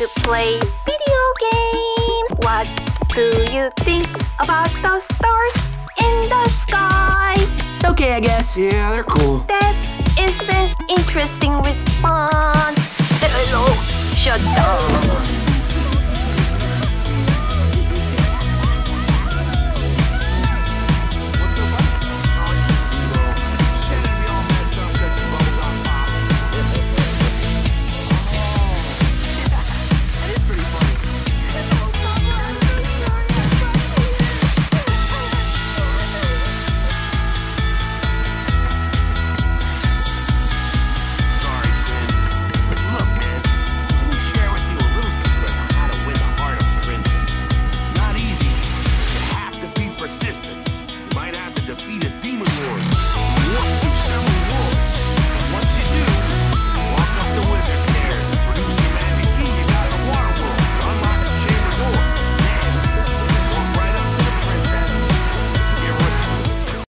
to play video games. What do you think about the stars in the sky? It's okay, I guess. Yeah, they're cool. That is an interesting response. Hello, shut down. persistent. You might have to defeat it